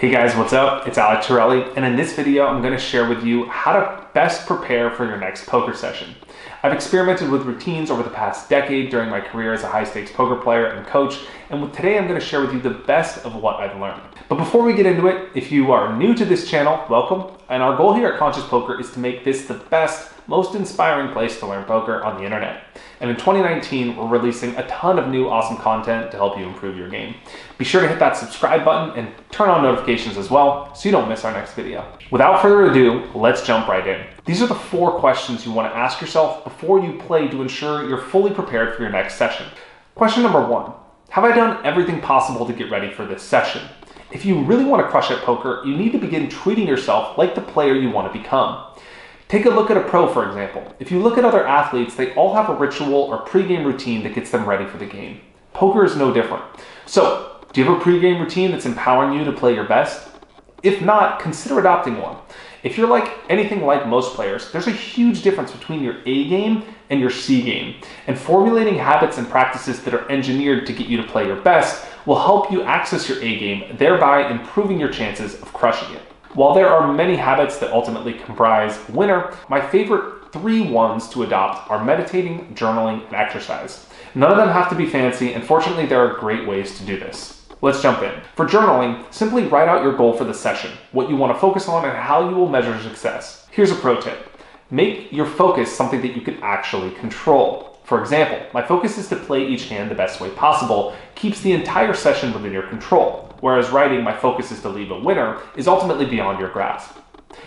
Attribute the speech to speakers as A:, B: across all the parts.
A: Hey guys, what's up? It's Alec Torelli, and in this video, I'm going to share with you how to best prepare for your next poker session. I've experimented with routines over the past decade during my career as a high stakes poker player and coach, and today I'm going to share with you the best of what I've learned. But before we get into it, if you are new to this channel, welcome. And our goal here at Conscious Poker is to make this the best, most inspiring place to learn poker on the internet. And in 2019, we're releasing a ton of new awesome content to help you improve your game. Be sure to hit that subscribe button and turn on notifications as well so you don't miss our next video. Without further ado, let's jump right in. These are the four questions you want to ask yourself before you play to ensure you're fully prepared for your next session. Question number one, have I done everything possible to get ready for this session? If you really want to crush at poker, you need to begin treating yourself like the player you want to become. Take a look at a pro, for example. If you look at other athletes, they all have a ritual or pregame routine that gets them ready for the game. Poker is no different. So, do you have a pregame routine that's empowering you to play your best? If not, consider adopting one. If you're like anything like most players, there's a huge difference between your A game and your C game. And formulating habits and practices that are engineered to get you to play your best will help you access your A game, thereby improving your chances of crushing it. While there are many habits that ultimately comprise winner, my favorite three ones to adopt are meditating, journaling, and exercise. None of them have to be fancy, and fortunately, there are great ways to do this. Let's jump in. For journaling, simply write out your goal for the session, what you want to focus on, and how you will measure success. Here's a pro tip make your focus something that you can actually control. For example, my focus is to play each hand the best way possible, keeps the entire session within your control whereas writing, my focus is to leave a winner, is ultimately beyond your grasp.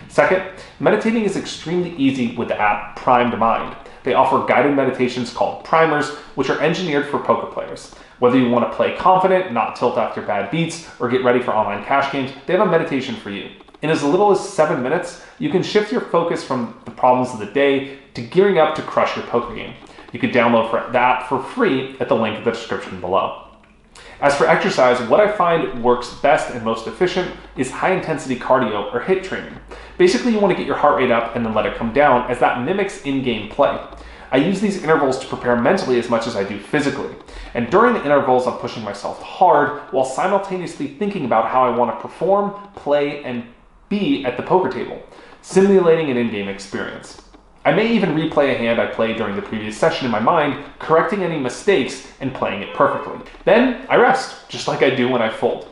A: Second, meditating is extremely easy with the app Primed Mind. They offer guided meditations called primers, which are engineered for poker players. Whether you want to play confident, not tilt after bad beats, or get ready for online cash games, they have a meditation for you. In as little as seven minutes, you can shift your focus from the problems of the day to gearing up to crush your poker game. You can download that for free at the link in the description below. As for exercise, what I find works best and most efficient is high intensity cardio or HIIT training. Basically, you want to get your heart rate up and then let it come down as that mimics in-game play. I use these intervals to prepare mentally as much as I do physically. And during the intervals, I'm pushing myself hard while simultaneously thinking about how I want to perform, play, and be at the poker table, simulating an in-game experience. I may even replay a hand I played during the previous session in my mind, correcting any mistakes and playing it perfectly. Then I rest, just like I do when I fold.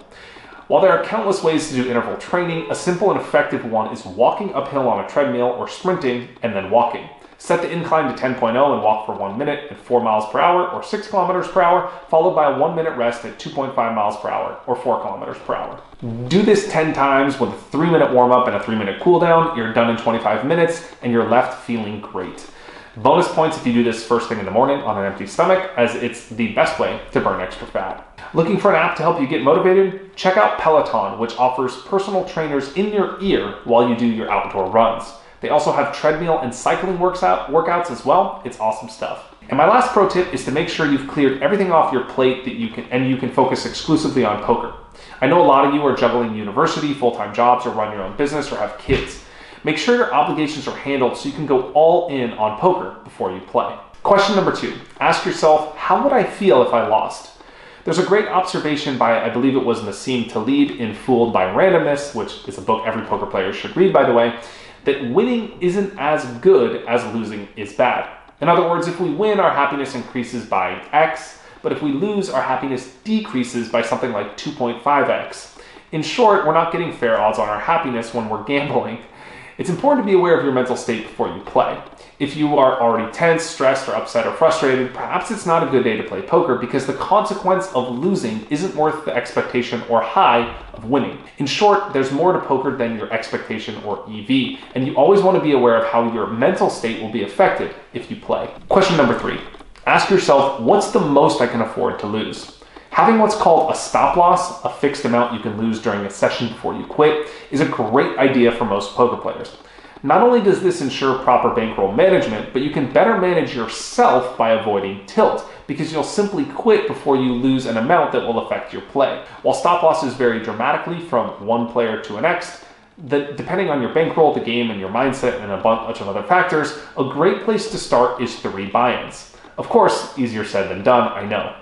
A: While there are countless ways to do interval training, a simple and effective one is walking uphill on a treadmill or sprinting and then walking. Set the incline to 10.0 and walk for one minute at 4 miles per hour or 6 kilometers per hour, followed by a one minute rest at 2.5 miles per hour or 4 kilometers per hour. Do this 10 times with a 3 minute warm up and a 3 minute cool down. You're done in 25 minutes and you're left feeling great. Bonus points if you do this first thing in the morning on an empty stomach, as it's the best way to burn extra fat. Looking for an app to help you get motivated? Check out Peloton, which offers personal trainers in your ear while you do your outdoor runs. They also have treadmill and cycling workouts as well. It's awesome stuff. And my last pro tip is to make sure you've cleared everything off your plate that you can and you can focus exclusively on poker. I know a lot of you are juggling university, full-time jobs, or run your own business or have kids. Make sure your obligations are handled so you can go all in on poker before you play. Question number two, ask yourself, how would I feel if I lost? There's a great observation by, I believe it was Nassim Taleb in Fooled by Randomness, which is a book every poker player should read, by the way, that winning isn't as good as losing is bad. In other words, if we win, our happiness increases by X, but if we lose, our happiness decreases by something like 2.5X. In short, we're not getting fair odds on our happiness when we're gambling. It's important to be aware of your mental state before you play. If you are already tense, stressed, or upset or frustrated, perhaps it's not a good day to play poker because the consequence of losing isn't worth the expectation or high of winning. In short, there's more to poker than your expectation or EV, and you always want to be aware of how your mental state will be affected if you play. Question number three ask yourself what's the most I can afford to lose? Having what's called a stop loss, a fixed amount you can lose during a session before you quit, is a great idea for most poker players. Not only does this ensure proper bankroll management, but you can better manage yourself by avoiding tilt because you'll simply quit before you lose an amount that will affect your play. While stop losses vary dramatically from one player to the next, the, depending on your bankroll, the game, and your mindset, and a bunch of other factors, a great place to start is three buy ins. Of course, easier said than done, I know.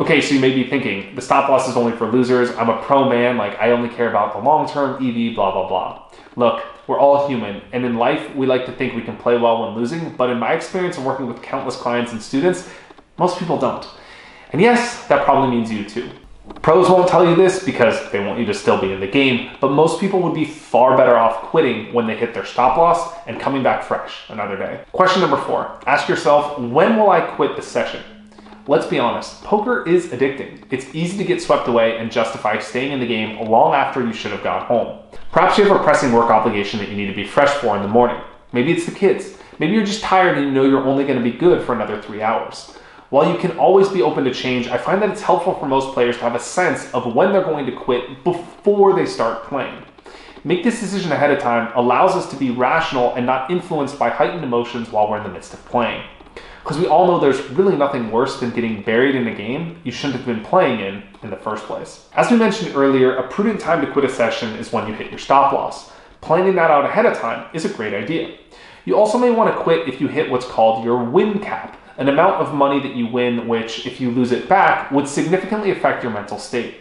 A: Okay, so you may be thinking, the stop loss is only for losers. I'm a pro man, like I only care about the long term EV, blah, blah, blah. Look, we're all human, and in life, we like to think we can play well when losing, but in my experience of working with countless clients and students, most people don't. And yes, that probably means you too. Pros won't tell you this because they want you to still be in the game, but most people would be far better off quitting when they hit their stop loss and coming back fresh another day. Question number four ask yourself, when will I quit the session? Let's be honest, poker is addicting. It's easy to get swept away and justify staying in the game long after you should have got home. Perhaps you have a pressing work obligation that you need to be fresh for in the morning. Maybe it's the kids. Maybe you're just tired and you know you're only going to be good for another three hours. While you can always be open to change, I find that it's helpful for most players to have a sense of when they're going to quit before they start playing. Make this decision ahead of time allows us to be rational and not influenced by heightened emotions while we're in the midst of playing. Because we all know there's really nothing worse than getting buried in a game you shouldn't have been playing in in the first place. As we mentioned earlier, a prudent time to quit a session is when you hit your stop loss. Planning that out ahead of time is a great idea. You also may want to quit if you hit what's called your win cap, an amount of money that you win, which, if you lose it back, would significantly affect your mental state.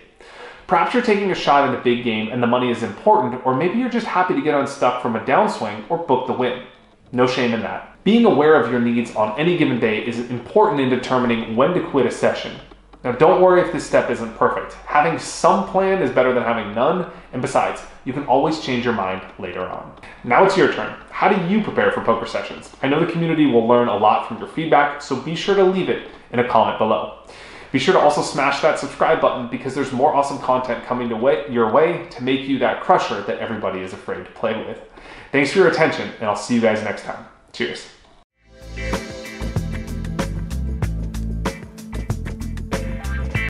A: Perhaps you're taking a shot at a big game and the money is important, or maybe you're just happy to get unstuck from a downswing or book the win. No shame in that. Being aware of your needs on any given day is important in determining when to quit a session. Now, don't worry if this step isn't perfect. Having some plan is better than having none, and besides, you can always change your mind later on. Now it's your turn. How do you prepare for poker sessions? I know the community will learn a lot from your feedback, so be sure to leave it in a comment below. Be sure to also smash that subscribe button because there's more awesome content coming your way to make you that crusher that everybody is afraid to play with. Thanks for your attention, and I'll see you guys next time. Cheers.